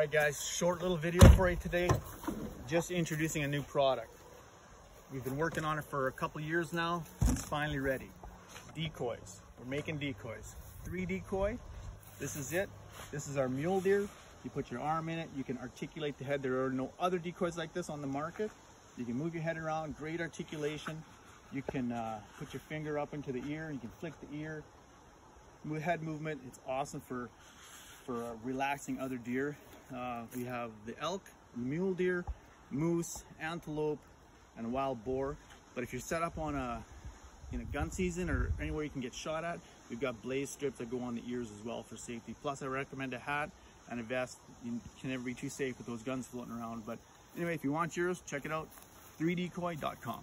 right, guys, short little video for you today. Just introducing a new product. We've been working on it for a couple years now. It's finally ready. Decoys. We're making decoys. 3Dcoy. This is it. This is our mule deer. You put your arm in it. You can articulate the head. There are no other decoys like this on the market. You can move your head around. Great articulation. You can uh, put your finger up into the ear. You can flick the ear. Head movement. It's awesome for for relaxing other deer. Uh, we have the elk, mule deer, moose, antelope, and wild boar. But if you're set up on a in a gun season or anywhere you can get shot at, we've got blaze strips that go on the ears as well for safety. Plus, I recommend a hat and a vest. You can never be too safe with those guns floating around. But anyway, if you want yours, check it out, 3dcoy.com.